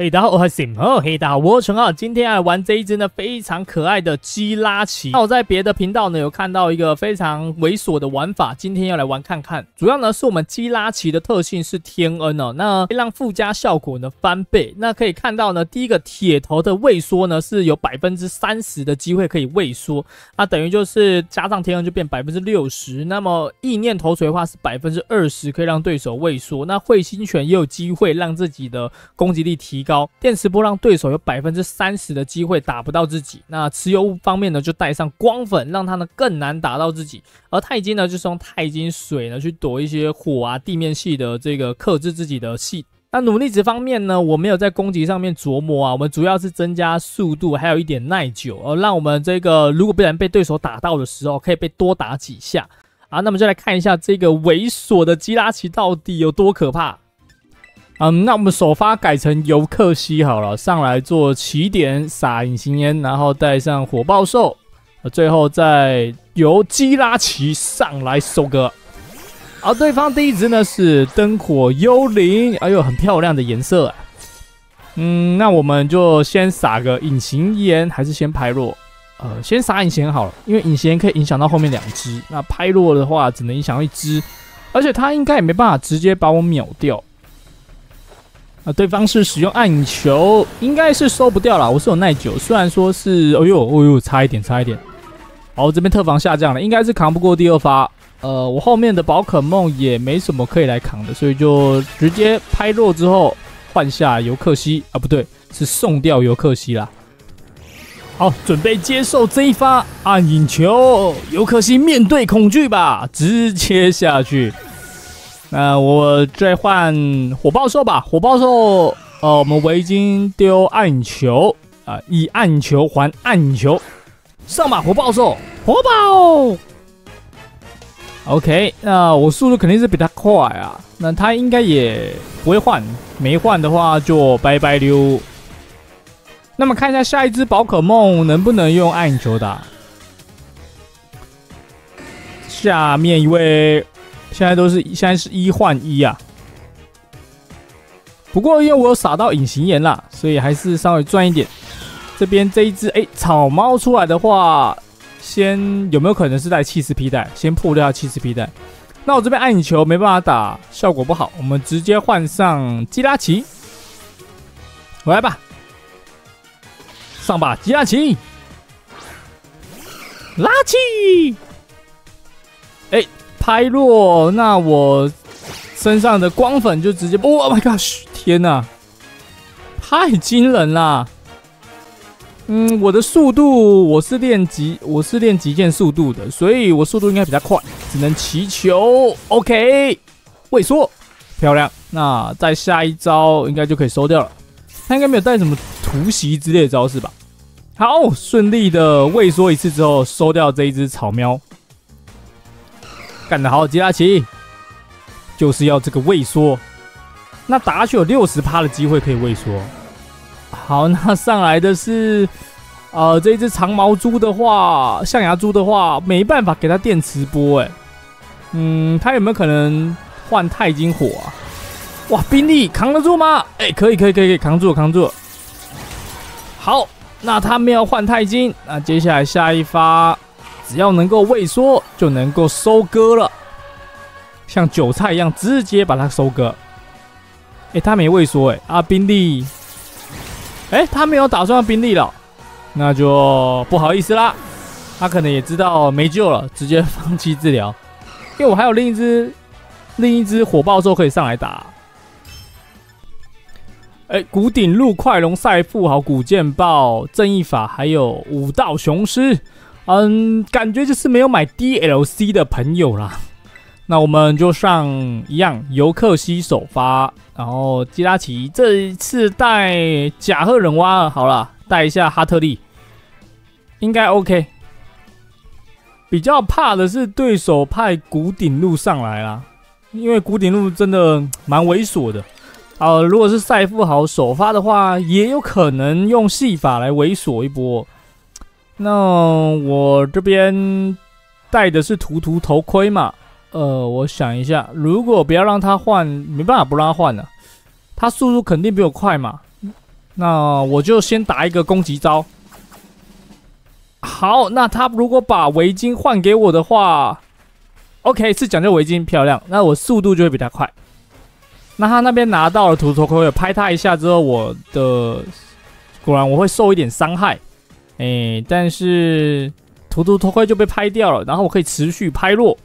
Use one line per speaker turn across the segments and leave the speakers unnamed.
嘿，大家好，我是 Sim。哦，嘿，大家好，我是陈浩。今天来玩这一只呢非常可爱的基拉奇。那我在别的频道呢有看到一个非常猥琐的玩法，今天要来玩看看。主要呢是我们基拉奇的特性是天恩哦，那让附加效果呢翻倍。那可以看到呢，第一个铁头的畏缩呢是有百分之三十的机会可以畏缩，那等于就是加上天恩就变百分之六十。那么意念头锤的话是百分之二十，可以让对手畏缩。那彗星拳也有机会让自己的攻击力提高。高电磁波让对手有百分之三十的机会打不到自己。那持有物方面呢，就带上光粉，让他呢更难打到自己。而钛金呢，就是用钛金水呢去躲一些火啊、地面系的这个克制自己的系。那努力值方面呢，我没有在攻击上面琢磨啊，我们主要是增加速度，还有一点耐久，而让我们这个如果不然被对手打到的时候，可以被多打几下啊。那么就来看一下这个猥琐的基拉奇到底有多可怕。嗯，那我们首发改成尤克西好了，上来做起点撒隐形烟，然后带上火爆兽，最后再由基拉奇上来收割。而对方第一只呢是灯火幽灵，哎呦，很漂亮的颜色。嗯，那我们就先撒个隐形烟，还是先拍落？呃，先撒隐形好了，因为隐形烟可以影响到后面两只，那拍落的话只能影响一只，而且他应该也没办法直接把我秒掉。啊，对方是使用暗影球，应该是收不掉了。我是有耐久，虽然说是，哎呦，哎呦，差一点，差一点。好，这边特防下降了，应该是扛不过第二发。呃，我后面的宝可梦也没什么可以来扛的，所以就直接拍落之后换下尤克西啊，不对，是送掉尤克西啦。好，准备接受这一发暗影球，尤克西面对恐惧吧，直接下去。那我再换火爆兽吧，火爆兽，呃，我们围巾丢暗球啊，以暗球还暗球，上吧，火爆兽，火爆。OK，那我速度肯定是比他快啊，那他应该也不会换，没换的话就拜拜溜。那么看一下下一只宝可梦能不能用暗球打，下面一位。现在都是现在是一换一啊，不过因为我有撒到隐形岩啦，所以还是稍微赚一点。这边这一只哎草猫出来的话，先有没有可能是带气势皮带？先破掉气势皮带。那我这边暗影球没办法打，效果不好，我们直接换上基拉奇，我来吧，上吧基拉奇，拉气，哎。拍落，那我身上的光粉就直接，Oh my gosh！天哪，太惊人啦！嗯，我的速度我是练极，我是练极限速度的，所以我速度应该比较快，只能祈求。OK，萎缩，漂亮。那再下一招应该就可以收掉了。他应该没有带什么突袭之类的招式吧？好，顺利的萎缩一次之后，收掉这一只草喵。干得好，吉拉奇，就是要这个畏缩。那打下去有六十趴的机会可以畏缩。好，那上来的是，呃，这一只长毛猪的话，象牙猪的话，没办法给它电磁波。哎，嗯，它有没有可能换钛金火啊？哇，兵力扛得住吗？哎，可以，可以，可以，可以扛住，扛住。好，那他没有换钛金，那接下来下一发。只要能够畏缩，就能够收割了，像韭菜一样直接把它收割。哎，他没畏缩，哎，啊，兵力，哎，他没有打算要兵力了，那就不好意思啦。他可能也知道没救了，直接放弃治疗。因为我还有另一只，另一只火爆兽可以上来打。哎，古顶鹿快龙赛富豪古剑豹正义法，还有武道雄狮。嗯，感觉就是没有买 DLC 的朋友啦。那我们就上一样尤克西首发，然后基拉奇这一次带甲贺忍蛙，好了，带一下哈特利，应该 OK。比较怕的是对手派古顶路上来啦，因为古顶路真的蛮猥琐的。啊，如果是赛富豪首发的话，也有可能用戏法来猥琐一波。那我这边戴的是图图头盔嘛？呃，我想一下，如果不要让他换，没办法不让他换了。他速度肯定比我快嘛。那我就先打一个攻击招。好，那他如果把围巾换给我的话，OK 是讲究围巾漂亮，那我速度就会比他快。那他那边拿到了图头盔，拍他一下之后，我的果然我会受一点伤害，哎，但是图图头盔就被拍掉了，然后我可以持续拍落。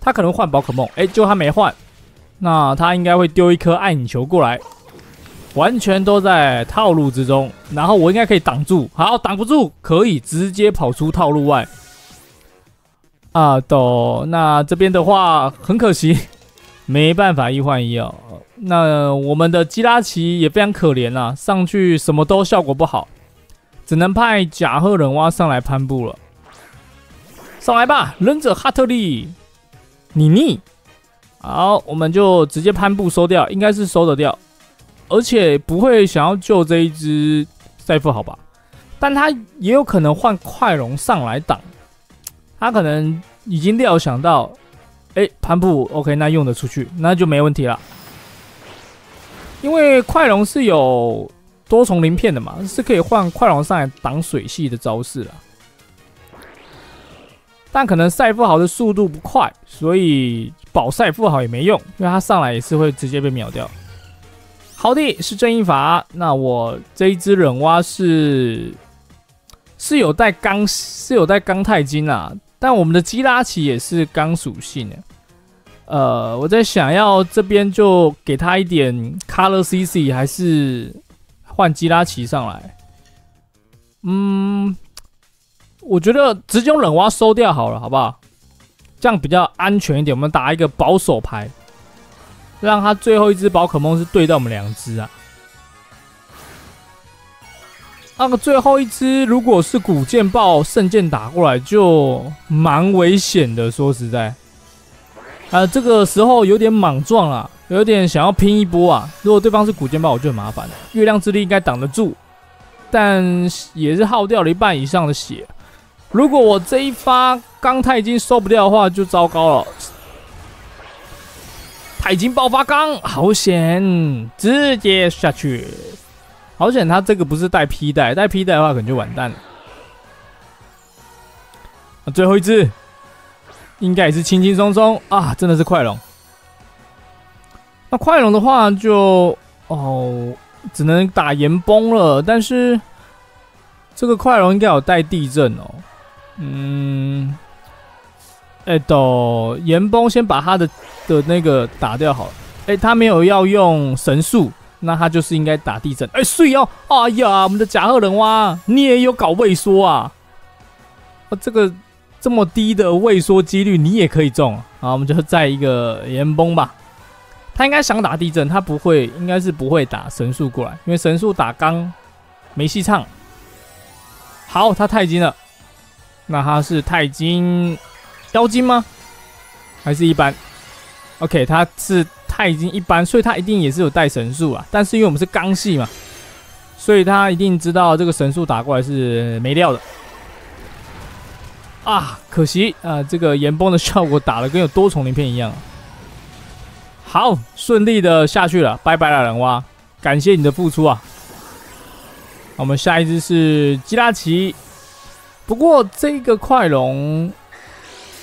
他可能换宝可梦，哎，就他没换，那他应该会丢一颗暗影球过来。完全都在套路之中，然后我应该可以挡住。好，挡不住，可以直接跑出套路外。啊，都那这边的话很可惜，没办法一换一哦。那我们的基拉奇也非常可怜啊，上去什么都效果不好，只能派甲贺忍蛙上来攀布了。上来吧，忍者哈特利，你逆。好，我们就直接攀布收掉，应该是收得掉。而且不会想要救这一只赛夫好吧？但他也有可能换快龙上来挡，他可能已经料想到，哎，攀布 OK，那用得出去，那就没问题了。因为快龙是有多重鳞片的嘛，是可以换快龙上来挡水系的招式了。但可能赛富豪的速度不快，所以保赛富豪也没用，因为他上来也是会直接被秒掉。好的，是正义法。那我这一只忍蛙是是有带钢，是有带钢钛金啊。但我们的基拉奇也是钢属性的。呃，我在想要这边就给他一点 Color CC，还是换基拉奇上来？嗯，我觉得直接用冷蛙收掉好了，好不好？这样比较安全一点。我们打一个保守牌。让他最后一只宝可梦是对到我们两只啊！那个最后一只如果是古剑豹圣剑打过来，就蛮危险的。说实在，啊，这个时候有点莽撞啊，有点想要拼一波啊。如果对方是古剑豹，我就很麻烦了。月亮之力应该挡得住，但也是耗掉了一半以上的血。如果我这一发钢钛金收不掉的话，就糟糕了。钛金爆发钢，好险！直接下去，好险！他这个不是带皮带，带皮带的话可能就完蛋了。啊，最后一只应该也是轻轻松松啊，真的是快龙。那快龙的话就哦，只能打岩崩了。但是这个快龙应该有带地震哦，嗯。哎，都岩崩先把他的的那个打掉好了。哎，他没有要用神速，那他就是应该打地震。哎，碎哦！哎呀，我们的甲贺人蛙，你也有搞畏缩啊？啊，这个这么低的畏缩几率，你也可以中。好，我们就再一个岩崩吧。他应该想打地震，他不会，应该是不会打神速过来，因为神速打刚没戏唱。好，他钛金了，那他是钛金。妖精吗？还是一般？OK，他是他已经一般，所以他一定也是有带神速啊。但是因为我们是刚系嘛，所以他一定知道这个神速打过来是没料的。啊，可惜啊，这个岩崩的效果打的跟有多重鳞片一样。好，顺利的下去了，拜拜了人蛙，感谢你的付出啊。我们下一只是基拉奇，不过这个快龙。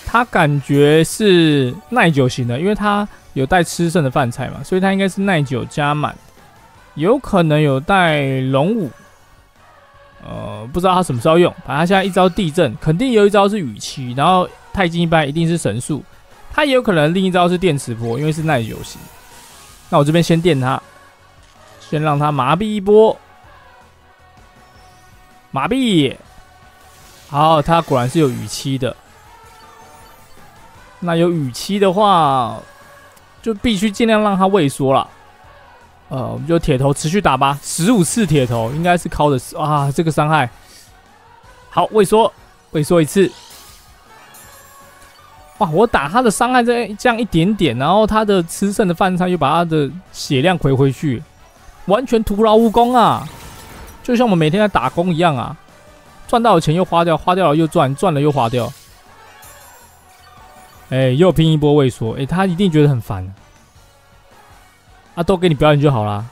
他感觉是耐久型的，因为他有带吃剩的饭菜嘛，所以他应该是耐久加满，有可能有带龙武，呃，不知道他什么时候用。反正他现在一招地震，肯定有一招是雨期，然后太金一般一定是神速，他也有可能另一招是电磁波，因为是耐久型。那我这边先电他，先让他麻痹一波，麻痹。好，他果然是有雨期的。那有雨期的话，就必须尽量让他畏缩了。呃，我们就铁头持续打吧，十五次铁头应该是靠的是啊，这个伤害好畏缩，畏缩一次。哇，我打他的伤害在降一点点，然后他的吃剩的饭菜又把他的血量回回去，完全徒劳无功啊！就像我们每天在打工一样啊，赚到的钱又花掉，花掉了又赚，赚了又花掉。哎，又拼一波畏缩，哎，他一定觉得很烦。啊都给你表演就好啦。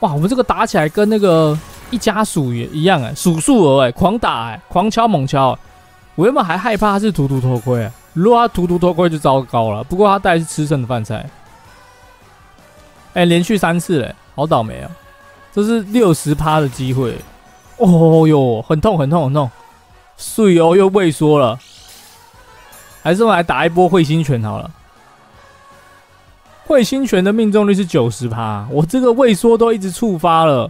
哇，我们这个打起来跟那个一家鼠也一样哎，鼠数额哎，狂打哎，狂敲猛敲。我原本还害怕他是图图偷窥，如果他图图头盔就糟糕了。不过他带是吃剩的饭菜。哎，连续三次嘞，好倒霉啊！这是六十趴的机会。哦哟，很痛很痛很痛，碎哦又畏缩了。还是我来打一波彗星拳好了。彗星拳的命中率是九十趴，我这个畏缩都一直触发了，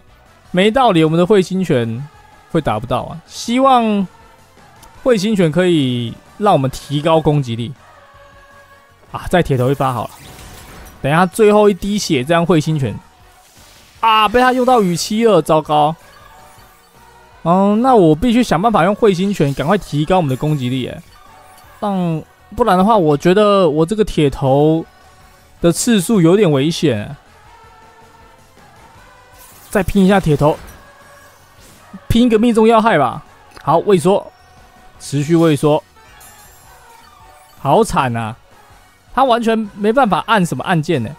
没道理，我们的彗星拳会打不到啊。希望彗星拳可以让我们提高攻击力啊！再铁头一发好了，等下最后一滴血，这样彗星拳啊，被他用到羽期了，糟糕。嗯，那我必须想办法用彗星拳赶快提高我们的攻击力，哎，让不然的话，我觉得我这个铁头。的次数有点危险，再拼一下铁头，拼一个命中要害吧。好，畏缩，持续畏缩，好惨啊！他完全没办法按什么按键呢。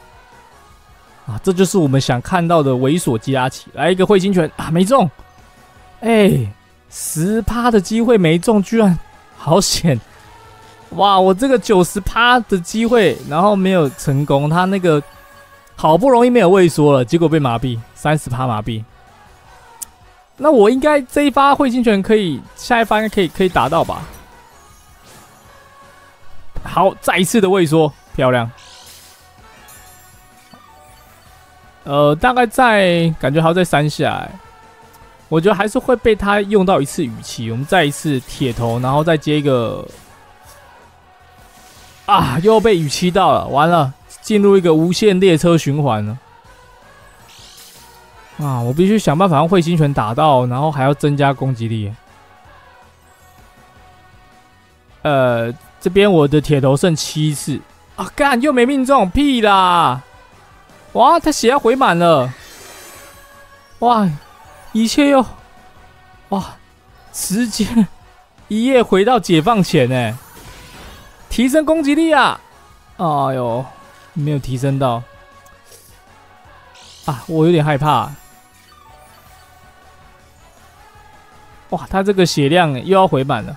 啊，这就是我们想看到的猥琐基拉奇。来一个彗星拳啊，没中。哎，十趴的机会没中，居然好险！哇！我这个九十趴的机会，然后没有成功。他那个好不容易没有畏缩了，结果被麻痹，三十趴麻痹。那我应该这一发彗星拳可以，下一发应该可以可以达到吧？好，再一次的畏缩，漂亮。呃，大概在感觉还要再三下，我觉得还是会被他用到一次语气。我们再一次铁头，然后再接一个。啊！又被雨期到了，完了，进入一个无限列车循环了。啊！我必须想办法让彗星拳打到，然后还要增加攻击力。呃，这边我的铁头剩七次啊！干，又没命中，屁啦！哇，他血要回满了！哇，一切又哇，直接一夜回到解放前呢。提升攻击力啊！哎呦，没有提升到啊！我有点害怕。哇，他这个血量又要回满了。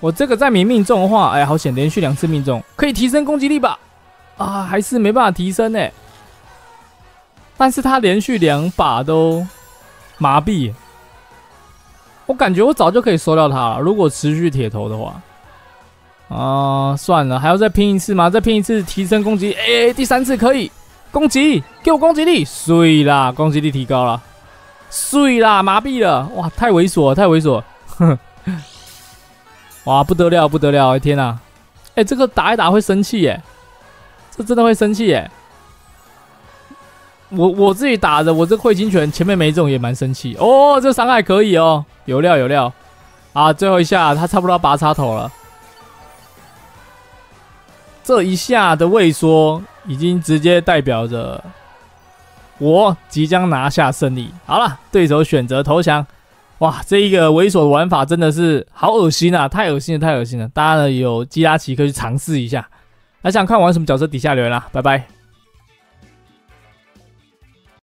我这个再没命中的话，哎，好险，连续两次命中，可以提升攻击力吧？啊，还是没办法提升呢。但是他连续两把都麻痹，我感觉我早就可以收掉他了。如果持续铁头的话。啊，算了，还要再拼一次吗？再拼一次，提升攻击。哎，第三次可以攻击，给我攻击力，碎啦，攻击力提高了，碎啦，麻痹了，哇，太猥琐，太猥琐，哼，哇，不得了，不得了，天哪，哎，这个打一打会生气耶，这真的会生气耶。我我自己打的，我这彗星拳前面没中也蛮生气哦，这伤害可以哦，有料有料，啊，最后一下他差不多拔插头了。这一下的畏缩，已经直接代表着我即将拿下胜利。好了，对手选择投降。哇，这一个猥琐的玩法真的是好恶心啊！太恶心了，太恶心了！大家呢有基拉奇可以去尝试一下。还想看玩什么角色？底下留言啦，拜拜。